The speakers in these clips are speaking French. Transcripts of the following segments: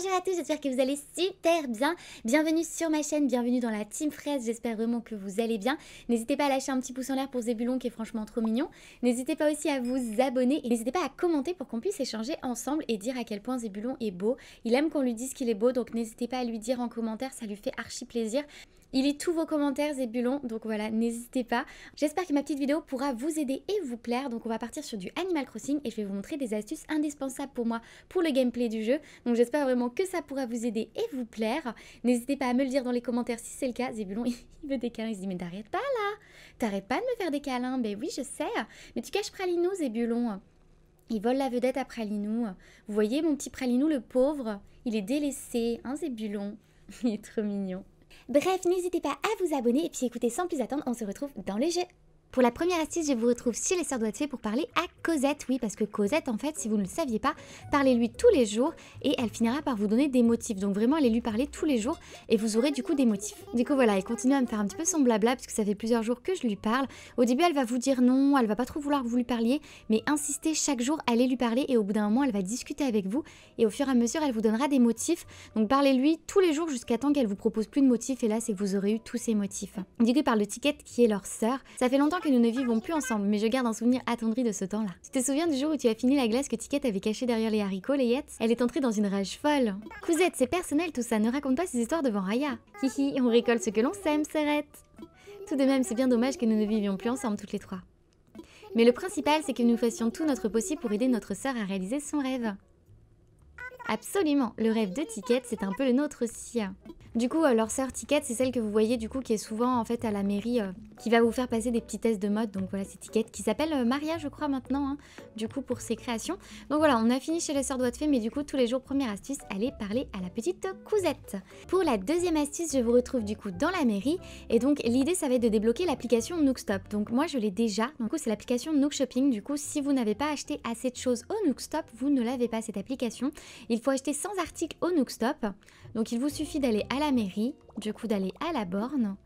bonjour à tous, j'espère que vous allez super bien. Bienvenue sur ma chaîne, bienvenue dans la Team Fraise, j'espère vraiment que vous allez bien. N'hésitez pas à lâcher un petit pouce en l'air pour Zébulon qui est franchement trop mignon. N'hésitez pas aussi à vous abonner et n'hésitez pas à commenter pour qu'on puisse échanger ensemble et dire à quel point Zébulon est beau. Il aime qu'on lui dise qu'il est beau, donc n'hésitez pas à lui dire en commentaire, ça lui fait archi plaisir. Il lit tous vos commentaires Zébulon, donc voilà, n'hésitez pas. J'espère que ma petite vidéo pourra vous aider et vous plaire. Donc on va partir sur du Animal Crossing et je vais vous montrer des astuces indispensables pour moi pour le gameplay du jeu. Donc j'espère vraiment que ça pourra vous aider et vous plaire. N'hésitez pas à me le dire dans les commentaires si c'est le cas. Zébulon, il veut des câlins, il se dit mais t'arrêtes pas là T'arrêtes pas de me faire des câlins Ben oui, je sais. Mais tu caches Pralinou, Zébulon. Il vole la vedette à Pralinou. Vous voyez mon petit Pralinou, le pauvre Il est délaissé, hein Zébulon? Il est trop mignon. Bref, n'hésitez pas à vous abonner et puis écoutez, sans plus attendre, on se retrouve dans le jeu. Pour la première astuce, je vous retrouve chez les sœurs Doigté pour parler à Cosette. Oui, parce que Cosette, en fait, si vous ne le saviez pas, parlez-lui tous les jours et elle finira par vous donner des motifs. Donc vraiment, allez lui parler tous les jours et vous aurez du coup des motifs. Du coup, voilà, elle continue à me faire un petit peu son blabla puisque ça fait plusieurs jours que je lui parle. Au début, elle va vous dire non, elle va pas trop vouloir que vous lui parliez, mais insistez chaque jour, allez lui parler et au bout d'un moment, elle va discuter avec vous et au fur et à mesure, elle vous donnera des motifs. Donc parlez-lui tous les jours jusqu'à temps qu'elle vous propose plus de motifs et là, c'est que vous aurez eu tous ces motifs. Du coup, par le ticket qui est leur sœur, ça fait longtemps que nous ne vivons plus ensemble, mais je garde un souvenir attendri de ce temps-là. Tu te souviens du jour où tu as fini la glace que Ticket avait cachée derrière les haricots, les Yettes Elle est entrée dans une rage folle. Cousette, c'est personnel tout ça, ne raconte pas ces histoires devant Raya. Hihi, on récolte ce que l'on sème, Serrette. Tout de même, c'est bien dommage que nous ne vivions plus ensemble toutes les trois. Mais le principal, c'est que nous fassions tout notre possible pour aider notre sœur à réaliser son rêve. Absolument, le rêve de Ticket, c'est un peu le nôtre aussi. Du coup, euh, leur sœur Ticket, c'est celle que vous voyez du coup qui est souvent en fait à la mairie, euh, qui va vous faire passer des petits tests de mode. Donc voilà, c'est Ticket qui s'appelle euh, Maria, je crois maintenant, hein, du coup pour ses créations. Donc voilà, on a fini chez les sœurs de Fée, mais du coup tous les jours, première astuce, allez parler à la petite cousette. Pour la deuxième astuce, je vous retrouve du coup dans la mairie. Et donc l'idée, ça va être de débloquer l'application Nookstop. Donc moi, je l'ai déjà. Donc c'est l'application Nook Shopping. Du coup, si vous n'avez pas acheté assez de choses au Nookstop, vous ne l'avez pas cette application. Il faut acheter 100 articles au Nookstop. Donc il vous suffit d'aller à la mairie, du coup d'aller à la borne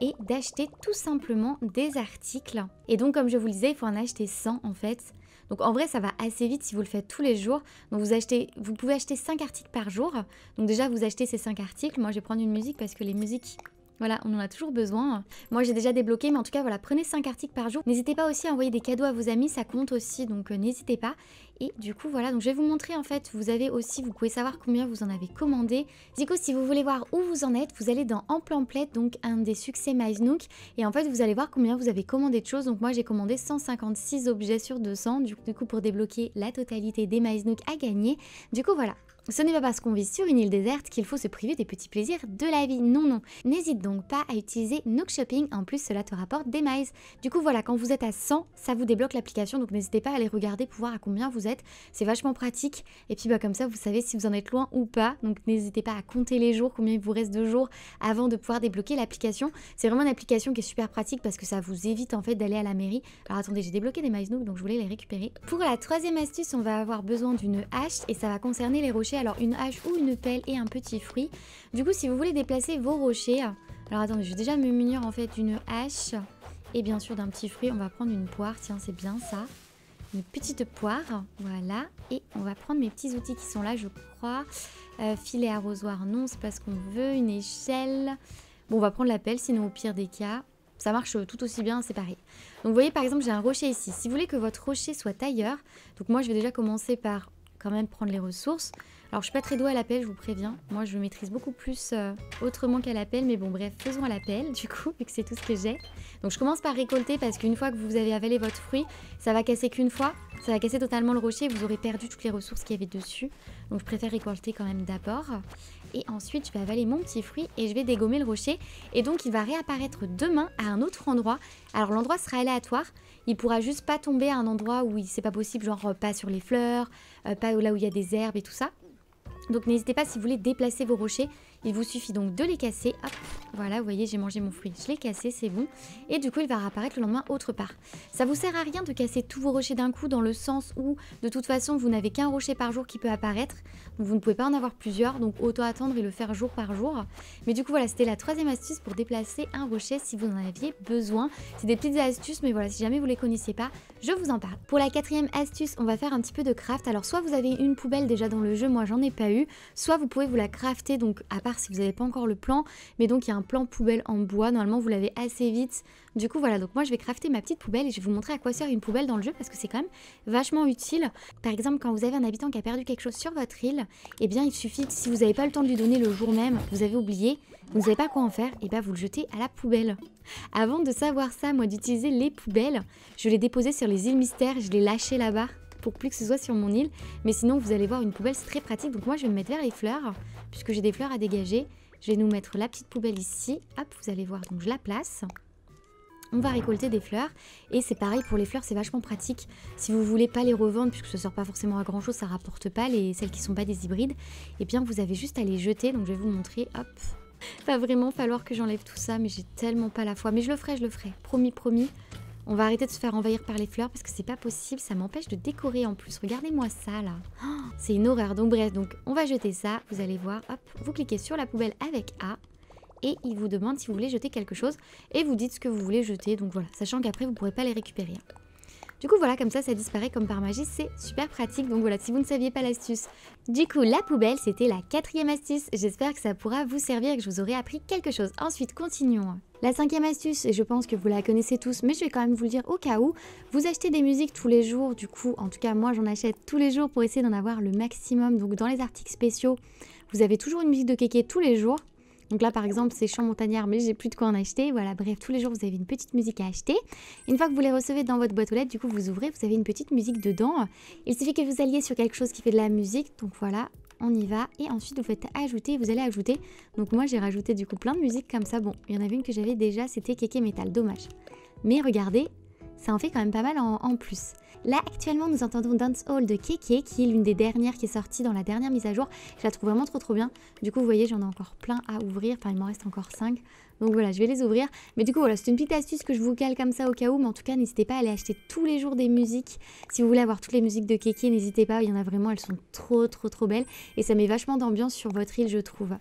et d'acheter tout simplement des articles. Et donc comme je vous le disais, il faut en acheter 100 en fait. Donc en vrai, ça va assez vite si vous le faites tous les jours. Donc vous achetez, vous pouvez acheter 5 articles par jour. Donc déjà, vous achetez ces 5 articles. Moi, je vais prendre une musique parce que les musiques voilà, on en a toujours besoin. Moi, j'ai déjà débloqué, mais en tout cas, voilà, prenez 5 articles par jour. N'hésitez pas aussi à envoyer des cadeaux à vos amis, ça compte aussi, donc euh, n'hésitez pas. Et du coup, voilà, donc je vais vous montrer en fait, vous avez aussi, vous pouvez savoir combien vous en avez commandé. Coup, si vous voulez voir où vous en êtes, vous allez dans En plan donc un des succès MySnook. Et en fait, vous allez voir combien vous avez commandé de choses. Donc moi, j'ai commandé 156 objets sur 200, du coup, pour débloquer la totalité des MySnook à gagner. Du coup, voilà, ce n'est pas parce qu'on vit sur une île déserte qu'il faut se priver des petits plaisirs de la vie. Non, non. N'hésite donc pas à utiliser Nook Shopping. En plus, cela te rapporte des miles. Du coup, voilà, quand vous êtes à 100, ça vous débloque l'application. Donc, n'hésitez pas à aller regarder pour voir à combien vous êtes. C'est vachement pratique. Et puis, bah, comme ça, vous savez si vous en êtes loin ou pas. Donc, n'hésitez pas à compter les jours, combien il vous reste de jours avant de pouvoir débloquer l'application. C'est vraiment une application qui est super pratique parce que ça vous évite en fait d'aller à la mairie. Alors, attendez, j'ai débloqué des miles Nook, donc je voulais les récupérer. Pour la troisième astuce, on va avoir besoin d'une hache et ça va concerner les rochers alors une hache ou une pelle et un petit fruit. Du coup, si vous voulez déplacer vos rochers, alors attendez, je vais déjà me munir en fait d'une hache et bien sûr d'un petit fruit. On va prendre une poire, tiens, c'est bien ça. Une petite poire, voilà. Et on va prendre mes petits outils qui sont là, je crois. Euh, filet arrosoir, non, c'est pas ce qu'on veut. Une échelle. Bon, on va prendre la pelle, sinon au pire des cas, ça marche tout aussi bien, c'est pareil. Donc vous voyez par exemple j'ai un rocher ici. Si vous voulez que votre rocher soit ailleurs, donc moi je vais déjà commencer par quand même prendre les ressources. Alors je suis pas très douée à la pelle, je vous préviens. Moi je maîtrise beaucoup plus euh, autrement qu'à la pelle, mais bon bref, faisons à la pelle du coup, vu que c'est tout ce que j'ai. Donc je commence par récolter parce qu'une fois que vous avez avalé votre fruit, ça va casser qu'une fois, ça va casser totalement le rocher vous aurez perdu toutes les ressources qu'il y avait dessus. Donc je préfère récolter quand même d'abord. Et ensuite je vais avaler mon petit fruit et je vais dégommer le rocher. Et donc il va réapparaître demain à un autre endroit. Alors l'endroit sera aléatoire, il pourra juste pas tomber à un endroit où c'est pas possible, genre pas sur les fleurs, euh, pas là où il y a des herbes et tout ça. Donc n'hésitez pas si vous voulez déplacer vos rochers, Il vous suffit donc de les casser. Hop, voilà, vous voyez, j'ai mangé mon fruit, je l'ai cassé, c'est bon. Et du coup, il va réapparaître le lendemain autre part. Ça vous sert à rien de casser tous vos rochers d'un coup dans le sens où, de toute façon, vous n'avez qu'un rocher par jour qui peut apparaître. Donc vous ne pouvez pas en avoir plusieurs, donc autant attendre et le faire jour par jour. Mais du coup, voilà, c'était la troisième astuce pour déplacer un rocher si vous en aviez besoin. C'est des petites astuces, mais voilà, si jamais vous les connaissez pas, je vous en parle. Pour la quatrième astuce, on va faire un petit peu de craft. Alors soit vous avez une poubelle déjà dans le jeu, moi j'en ai pas eu, soit vous pouvez vous la crafter, donc à part si vous n'avez pas encore le plan, mais donc il y a un plan poubelle en bois, normalement vous l'avez assez vite. Du coup voilà, donc moi je vais crafter ma petite poubelle et je vais vous montrer à quoi sert une poubelle dans le jeu parce que c'est quand même vachement utile. Par exemple quand vous avez un habitant qui a perdu quelque chose sur votre île, et eh bien il suffit, si vous n'avez pas le temps de lui donner le jour même, vous avez oublié, vous ne savez pas quoi en faire, et eh bien vous le jetez à la poubelle. Avant de savoir ça, moi d'utiliser les poubelles, je les déposais sur les îles mystères, je les lâchais là-bas pour plus que ce soit sur mon île. Mais sinon, vous allez voir, une poubelle, c'est très pratique. Donc moi, je vais me mettre vers les fleurs, puisque j'ai des fleurs à dégager. Je vais nous mettre la petite poubelle ici. Hop, vous allez voir, donc je la place. On va récolter des fleurs et c'est pareil pour les fleurs, c'est vachement pratique. Si vous voulez pas les revendre puisque ça sort pas forcément à grand chose, ça rapporte pas les celles qui sont pas des hybrides, et eh bien vous avez juste à les jeter. Donc je vais vous montrer. Hop, va vraiment falloir que j'enlève tout ça, mais j'ai tellement pas la foi. Mais je le ferai, je le ferai. Promis, promis. On va arrêter de se faire envahir par les fleurs parce que c'est pas possible, ça m'empêche de décorer en plus. Regardez-moi ça là. C'est une horreur. Donc bref, donc on va jeter ça, vous allez voir. Hop, vous cliquez sur la poubelle avec A et il vous demande si vous voulez jeter quelque chose et vous dites ce que vous voulez jeter. Donc voilà, sachant qu'après vous pourrez pas les récupérer. Du coup voilà, comme ça, ça disparaît comme par magie, c'est super pratique. Donc voilà, si vous ne saviez pas l'astuce. Du coup, la poubelle, c'était la quatrième astuce. J'espère que ça pourra vous servir et que je vous aurai appris quelque chose. Ensuite, continuons. La cinquième astuce, et je pense que vous la connaissez tous, mais je vais quand même vous le dire au cas où, vous achetez des musiques tous les jours, du coup, en tout cas moi j'en achète tous les jours pour essayer d'en avoir le maximum. Donc dans les articles spéciaux, vous avez toujours une musique de kéké tous les jours. Donc là, par exemple, c'est chant montagnard, mais j'ai plus de quoi en acheter. Voilà, bref, tous les jours, vous avez une petite musique à acheter. Une fois que vous les recevez dans votre boîte aux lettres, du coup, vous ouvrez, vous avez une petite musique dedans. Il suffit que vous alliez sur quelque chose qui fait de la musique. Donc voilà, on y va. Et ensuite, vous faites ajouter, vous allez ajouter. Donc moi, j'ai rajouté du coup plein de musiques comme ça. Bon, il y en avait une que j'avais déjà, c'était Keke Metal, dommage. Mais regardez, ça en fait quand même pas mal en, plus. Là, actuellement, nous entendons Dance Hall de Keke, qui est l'une des dernières qui est sortie dans la dernière mise à jour. Je la trouve vraiment trop trop bien. Du coup, vous voyez, j'en ai encore plein à ouvrir. Enfin, il m'en reste encore 5. Donc voilà, je vais les ouvrir. Mais du coup, voilà, c'est une petite astuce que je vous cale comme ça au cas où. Mais en tout cas, n'hésitez pas à aller acheter tous les jours des musiques. Si vous voulez avoir toutes les musiques de Keke, n'hésitez pas. Il y en a vraiment, elles sont trop trop trop belles. Et ça met vachement d'ambiance sur votre île, je trouve.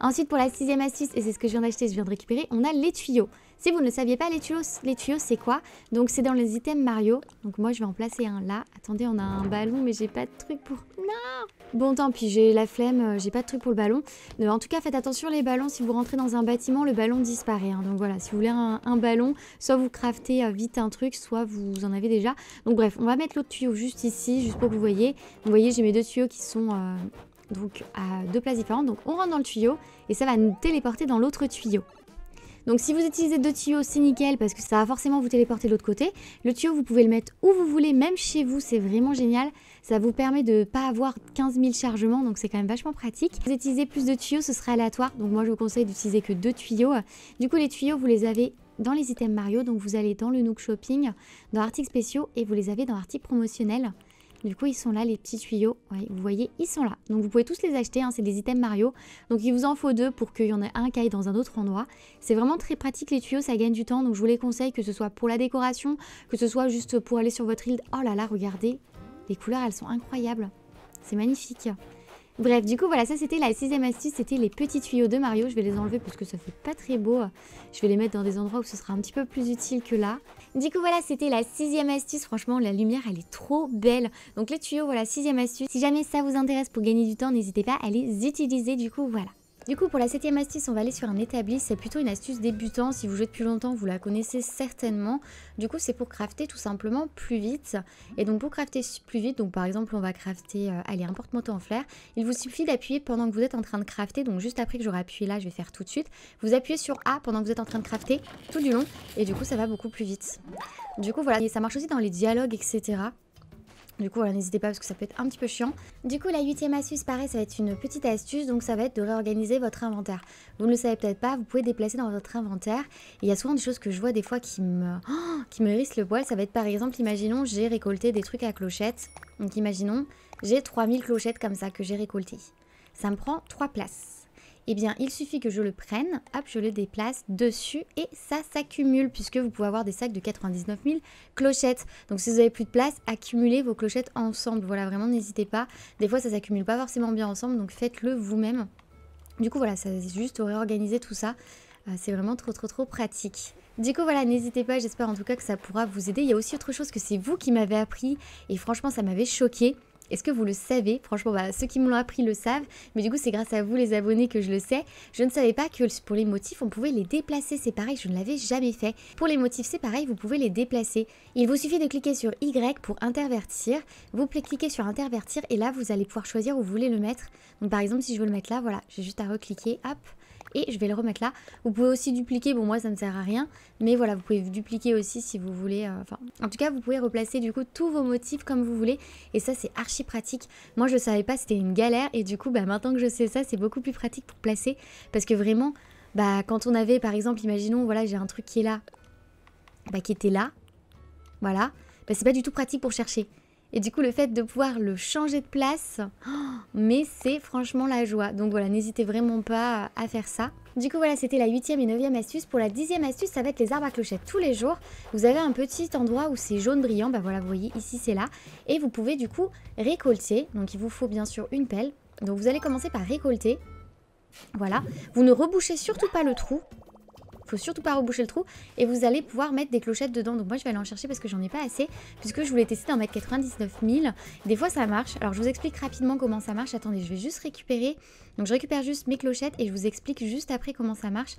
Ensuite, pour la sixième astuce, et c'est ce que je viens d'acheter, je viens de récupérer, on a les tuyaux. Si vous ne saviez pas, les tuyaux, les tuyaux c'est quoi? Donc c'est dans les items Mario. Donc moi je vais en placer un là. Attendez, on a un ballon mais j'ai pas de truc pour... Non Bon tant pis, j'ai la flemme, euh, j'ai pas de truc pour le ballon. Mais en tout cas, faites attention les ballons. Si vous rentrez dans un bâtiment, le ballon disparaît. Hein. Donc voilà, si vous voulez un, ballon, soit vous craftez euh, vite un truc, soit vous en avez déjà. Donc bref, on va mettre l'autre tuyau juste ici, juste pour que vous voyez. Vous voyez, j'ai mes deux tuyaux qui sont... Euh, donc à deux places différentes. Donc on rentre dans le tuyau et ça va nous téléporter dans l'autre tuyau. Donc si vous utilisez deux tuyaux, c'est nickel parce que ça va forcément vous téléporter de l'autre côté. Le tuyau, vous pouvez le mettre où vous voulez, même chez vous, c'est vraiment génial. Ça vous permet de ne pas avoir 15 000 chargements, donc c'est quand même vachement pratique. Si vous utilisez plus de tuyaux, ce sera aléatoire, donc moi je vous conseille d'utiliser que deux tuyaux. Du coup, les tuyaux, vous les avez dans les items Mario, donc vous allez dans le Nook Shopping, dans articles spéciaux, et vous les avez dans articles promotionnels. Du coup, ils sont là, les petits tuyaux. vous voyez, ils sont là. Donc, vous pouvez tous les acheter. Hein, c'est des items Mario. Donc, il vous en faut deux pour qu'il y en ait un qui aille dans un autre endroit. C'est vraiment très pratique, les tuyaux. Ça gagne du temps. Donc, je vous les conseille, que ce soit pour la décoration, que ce soit juste pour aller sur votre île. Oh là là, regardez. Les couleurs, elles sont incroyables. C'est magnifique. Bref, du coup, voilà, ça c'était la sixième astuce, c'était les petits tuyaux de Mario. Je vais les enlever parce que ça fait pas très beau. Je vais les mettre dans des endroits où ce sera un petit peu plus utile que là. Du coup, voilà, c'était la sixième astuce. Franchement, la lumière, elle est trop belle. Donc les tuyaux, voilà, sixième astuce. Si jamais ça vous intéresse pour gagner du temps, n'hésitez pas à les utiliser. Du coup, voilà. Du coup, pour la septième astuce, on va aller sur un établi. C'est plutôt une astuce débutant. Si vous jouez depuis longtemps, vous la connaissez certainement. Du coup, c'est pour crafter tout simplement plus vite. Et donc, pour crafter plus vite, donc par exemple, on va crafter, euh, allez, un porte-moto en flair. Il vous suffit d'appuyer pendant que vous êtes en train de crafter. Donc, juste après que j'aurai appuyé là, je vais faire tout de suite. Vous appuyez sur A pendant que vous êtes en train de crafter tout du long. Et du coup, ça va beaucoup plus vite. Du coup, voilà. Et ça marche aussi dans les dialogues, etc. Du coup, n'hésitez pas parce que ça peut être un petit peu chiant. Du coup, la huitième astuce, pareil, ça va être une petite astuce, donc ça va être de réorganiser votre inventaire. Vous ne le savez peut-être pas, vous pouvez déplacer dans votre inventaire. il y a souvent des choses que je vois des fois qui me, oh, le poil. Ça va être par exemple, imaginons, j'ai récolté des trucs à clochettes. Donc imaginons, j'ai 3000 clochettes comme ça que j'ai récoltées. Ça me prend 3 places. Eh bien il suffit que je le prenne, hop, je le déplace dessus et ça s'accumule puisque vous pouvez avoir des sacs de 99 000 clochettes. Donc si vous avez plus de place, accumulez vos clochettes ensemble. Voilà, vraiment n'hésitez pas. Des fois ça s'accumule pas forcément bien ensemble, donc faites-le vous-même. Du coup voilà, ça juste réorganiser tout ça. Euh, c'est vraiment trop trop trop pratique. Du coup voilà, n'hésitez pas, j'espère en tout cas que ça pourra vous aider. Il y a aussi autre chose que c'est vous qui m'avez appris et franchement ça m'avait choqué. Est-ce que vous le savez? Franchement, bah, ceux qui me l'ont appris le savent, mais du coup c'est grâce à vous les abonnés que je le sais. Je ne savais pas que pour les motifs on pouvait les déplacer, c'est pareil, je ne l'avais jamais fait. Pour les motifs c'est pareil, vous pouvez les déplacer. Il vous suffit de cliquer sur Y pour intervertir. Vous cliquez sur intervertir et là vous allez pouvoir choisir où vous voulez le mettre. Donc par exemple si je veux le mettre là, voilà, j'ai juste à recliquer, hop, et je vais le remettre là. Vous pouvez aussi dupliquer, bon moi ça ne sert à rien, mais voilà, vous pouvez dupliquer aussi si vous voulez. Euh, enfin, en tout cas, vous pouvez replacer du coup tous vos motifs comme vous voulez, et ça c'est archi pratique. Moi je savais pas, c'était une galère, et du coup, bah, maintenant que je sais ça, c'est beaucoup plus pratique pour placer, parce que vraiment, bah quand on avait par exemple, imaginons, voilà, j'ai un truc qui est là, bah, qui était là, voilà, bah, c'est pas du tout pratique pour chercher. Et du coup, le fait de pouvoir le changer de place, mais c'est franchement la joie. Donc voilà, n'hésitez vraiment pas à faire ça. Du coup voilà, c'était la huitième et neuvième astuce. Pour la dixième astuce, ça va être les arbres à clochettes. Tous les jours, vous avez un petit endroit où c'est jaune brillant. Bah voilà, vous voyez, ici c'est là. Et vous pouvez du coup récolter. Donc il vous faut bien sûr une pelle. Donc vous allez commencer par récolter. Voilà. Vous ne rebouchez surtout pas le trou surtout pas reboucher le trou et vous allez pouvoir mettre des clochettes dedans. Donc moi je vais aller en chercher parce que j'en ai pas assez puisque je voulais tester d'en mettre 99 000. Des fois ça marche. Alors je vous explique rapidement comment ça marche. Attendez, je vais juste récupérer. Donc je récupère juste mes clochettes et je vous explique juste après comment ça marche.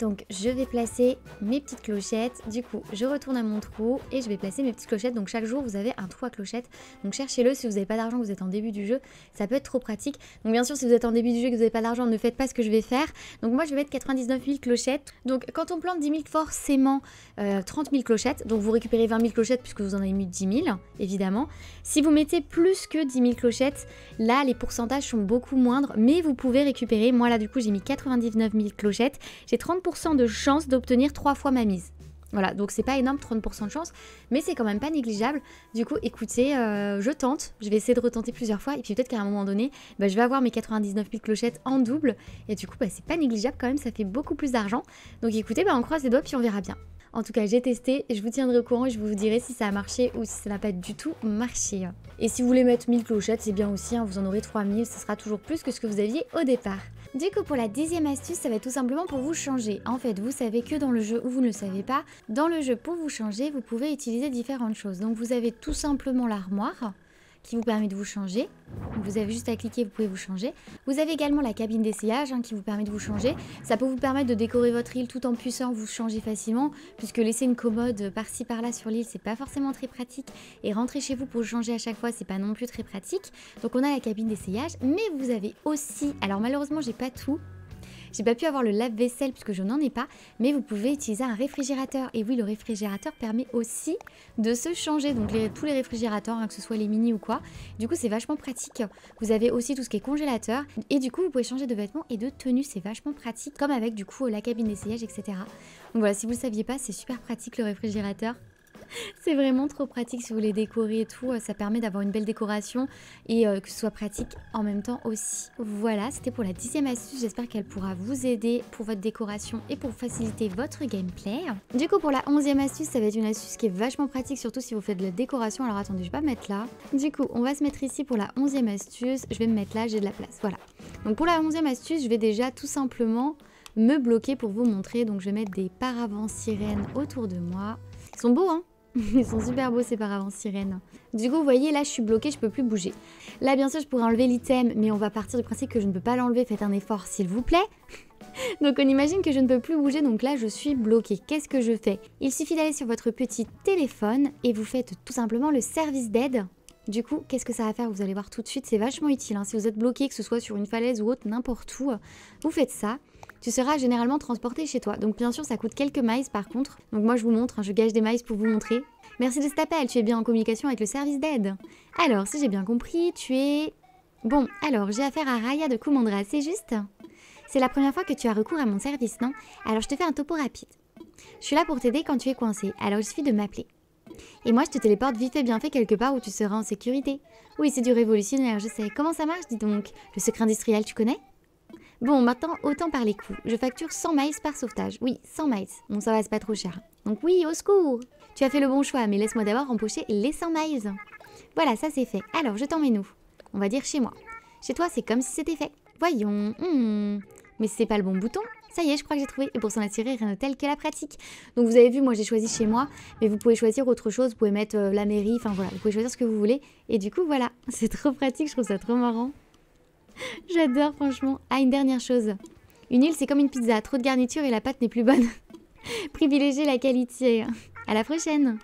Donc je vais placer mes petites clochettes, du coup je retourne à mon trou et je vais placer mes petites clochettes. Donc chaque jour vous avez un trou à clochettes, donc cherchez-le si vous n'avez pas d'argent, vous êtes en début du jeu, ça peut être trop pratique. Donc bien sûr si vous êtes en début du jeu et que vous n'avez pas d'argent, ne faites pas ce que je vais faire. Donc moi je vais mettre 99 000 clochettes. Donc quand on plante 10 000 forcément 30 euh, 000 clochettes, donc vous récupérez 20 000 clochettes puisque vous en avez mis 10 000 évidemment. Si vous mettez plus que 10 000 clochettes, là les pourcentages sont beaucoup moindres, mais vous pouvez récupérer, moi là du coup j'ai mis 99 000 clochettes, j'ai 30 de chance d'obtenir trois fois ma mise. Voilà, donc c'est pas énorme, 30% de chance, mais c'est quand même pas négligeable. Du coup, écoutez, euh, je tente, je vais essayer de retenter plusieurs fois, et puis peut-être qu'à un moment donné, bah, je vais avoir mes 99 000 clochettes en double, et du coup, bah, c'est pas négligeable quand même, ça fait beaucoup plus d'argent. Donc écoutez, bah, on croise les doigts, puis on verra bien. En tout cas, j'ai testé, je vous tiendrai au courant et je vous dirai si ça a marché ou si ça n'a pas du tout marché. Et si vous voulez mettre 1000 clochettes, c'est bien aussi, hein, vous en aurez 3000, ce sera toujours plus que ce que vous aviez au départ. Du coup, pour la dixième astuce, ça va être tout simplement pour vous changer. En fait, vous savez que dans le jeu, ou vous ne le savez pas, dans le jeu, pour vous changer, vous pouvez utiliser différentes choses. Donc, vous avez tout simplement l'armoire qui vous permet de vous changer. Vous avez juste à cliquer, vous pouvez vous changer. Vous avez également la cabine d'essayage hein, qui vous permet de vous changer. Ça peut vous permettre de décorer votre île tout en puissant, vous changer facilement, puisque laisser une commode par-ci par-là sur l'île, c'est pas forcément très pratique. Et rentrer chez vous pour changer à chaque fois, c'est pas non plus très pratique. Donc on a la cabine d'essayage, mais vous avez aussi, alors malheureusement j'ai pas tout, j'ai pas pu avoir le lave-vaisselle puisque je n'en ai pas, mais vous pouvez utiliser un réfrigérateur. Et oui, le réfrigérateur permet aussi de se changer. Donc tous les réfrigérateurs, hein, que ce soit les mini ou quoi. Du coup, c'est vachement pratique. Vous avez aussi tout ce qui est congélateur. Et du coup, vous pouvez changer de vêtements et de tenue. C'est vachement pratique, comme avec du coup la cabine d'essayage, etc. Donc voilà, si vous ne saviez pas, c'est super pratique le réfrigérateur. c'est vraiment trop pratique si vous voulez décorer et tout. Ça permet d'avoir une belle décoration et euh, que ce soit pratique en même temps aussi. Voilà, c'était pour la dixième astuce. J'espère qu'elle pourra vous aider pour votre décoration et pour faciliter votre gameplay. Du coup, pour la onzième astuce, ça va être une astuce qui est vachement pratique, surtout si vous faites de la décoration. Alors attendez, je vais pas mettre là. Du coup, on va se mettre ici pour la onzième astuce. Je vais me mettre là, j'ai de la place. Voilà. Donc pour la onzième astuce, je vais déjà tout simplement me bloquer pour vous montrer. Donc je vais mettre des paravents sirènes autour de moi. Ils sont beaux, hein? Ils sont super beaux ces paravents sirènes. Du coup, vous voyez, là, je suis bloquée, je peux plus bouger. Là, bien sûr, je pourrais enlever l'item, mais on va partir du principe que je ne peux pas l'enlever. Faites un effort, s'il vous plaît. donc, on imagine que je ne peux plus bouger, donc là, je suis bloquée. Qu'est-ce que je fais? Il suffit d'aller sur votre petit téléphone et vous faites tout simplement le service d'aide. Du coup, qu'est-ce que ça va faire? Vous allez voir tout de suite, c'est vachement utile. Hein. Si vous êtes bloqué, que ce soit sur une falaise ou autre, n'importe où, vous faites ça tu seras généralement transporté chez toi. Donc bien sûr, ça coûte quelques miles par contre. Donc moi, je vous montre, hein, je gage des miles pour vous montrer. Merci de cet appel, tu es bien en communication avec le service d'aide. Alors, si j'ai bien compris, tu es... Bon, alors, j'ai affaire à Raya de Kumandra, c'est juste? C'est la première fois que tu as recours à mon service, non? Alors, je te fais un topo rapide. Je suis là pour t'aider quand tu es coincé, alors il suffit de m'appeler. Et moi, je te téléporte vite fait bien fait quelque part où tu seras en sécurité. Oui, c'est du révolutionnaire, je sais. Comment ça marche, dis donc? Le secret industriel, tu connais? Bon, maintenant, autant par les coûts. Je facture 100 miles par sauvetage. Oui, 100 miles. Bon, ça va, pas trop cher. Donc oui, au secours Tu as fait le bon choix, mais laisse-moi d'abord empocher les 100 miles. Voilà, ça c'est fait. Alors, je t'emmène où? On va dire chez moi. Chez toi, c'est comme si c'était fait. Voyons. Hmm. Mais c'est pas le bon bouton. Ça y est, je crois que j'ai trouvé. Et pour s'en attirer, rien de tel que la pratique. Donc vous avez vu, moi j'ai choisi chez moi, mais vous pouvez choisir autre chose. Vous pouvez mettre euh, la mairie, enfin voilà, vous pouvez choisir ce que vous voulez. Et du coup, voilà, c'est trop pratique, je trouve ça trop marrant. J'adore, franchement. Ah, une dernière chose. Une île, c'est comme une pizza. Trop de garniture et la pâte n'est plus bonne. Privilégiez la qualité. À la prochaine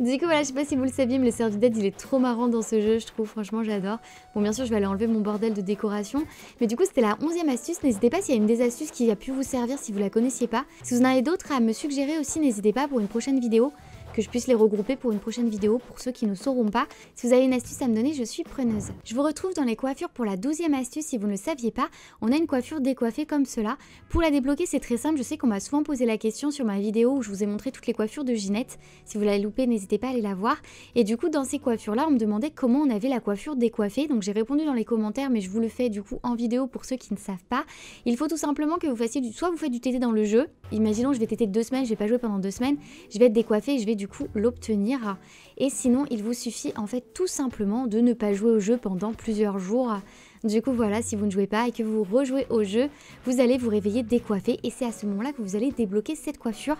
du coup, voilà, je sais pas si vous le saviez, mais le serre d'aide, il est trop marrant dans ce jeu, je trouve. Franchement, j'adore. Bon, bien sûr, je vais aller enlever mon bordel de décoration. Mais du coup, c'était la onzième astuce. N'hésitez pas s'il y a une des astuces qui a pu vous servir si vous la connaissiez pas. Si vous en avez d'autres à me suggérer aussi, n'hésitez pas pour une prochaine vidéo que je puisse les regrouper pour une prochaine vidéo pour ceux qui ne sauront pas. Si vous avez une astuce à me donner, je suis preneuse. Je vous retrouve dans les coiffures pour la douzième astuce si vous ne saviez pas. On a une coiffure décoiffée comme cela. Pour la débloquer, c'est très simple. Je sais qu'on m'a souvent posé la question sur ma vidéo où je vous ai montré toutes les coiffures de Ginette. Si vous l'avez loupé, n'hésitez pas à aller la voir. Et du coup, dans ces coiffures-là, on me demandait comment on avait la coiffure décoiffée. Donc j'ai répondu dans les commentaires, mais je vous le fais du coup en vidéo pour ceux qui ne savent pas. Il faut tout simplement que vous fassiez du... Soit vous faites du TT dans le jeu. Imaginons, je vais TT deux semaines, je vais pas jouer pendant deux semaines. Je vais être décoiffée et je vais coup l'obtenir et sinon, il vous suffit en fait tout simplement de ne pas jouer au jeu pendant plusieurs jours. Du coup, voilà, si vous ne jouez pas et que vous rejouez au jeu, vous allez vous réveiller décoiffé et c'est à ce moment-là que vous allez débloquer cette coiffure.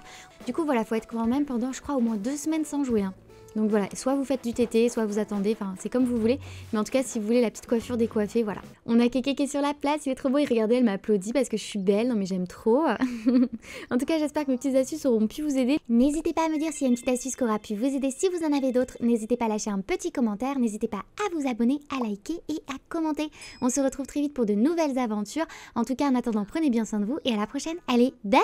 Du coup, voilà, faut être quand même pendant, je crois, au moins deux semaines sans jouer. Hein. Donc voilà, soit vous faites du TT, soit vous attendez, enfin c'est comme vous voulez. Mais en tout cas, si vous voulez la petite coiffure décoiffée, voilà. On a Kéké qui sur la place, il est trop beau et regardez, elle m'applaudit parce que je suis belle, non mais j'aime trop. en tout cas, j'espère que mes petites astuces auront pu vous aider. N'hésitez pas à me dire s'il y a une petite astuce qui aura pu vous aider. Si vous en avez d'autres, n'hésitez pas à lâcher un petit commentaire, n'hésitez pas à vous abonner, à liker et à commenter. On se retrouve très vite pour de nouvelles aventures. En tout cas, en attendant, prenez bien soin de vous et à la prochaine. Allez, bye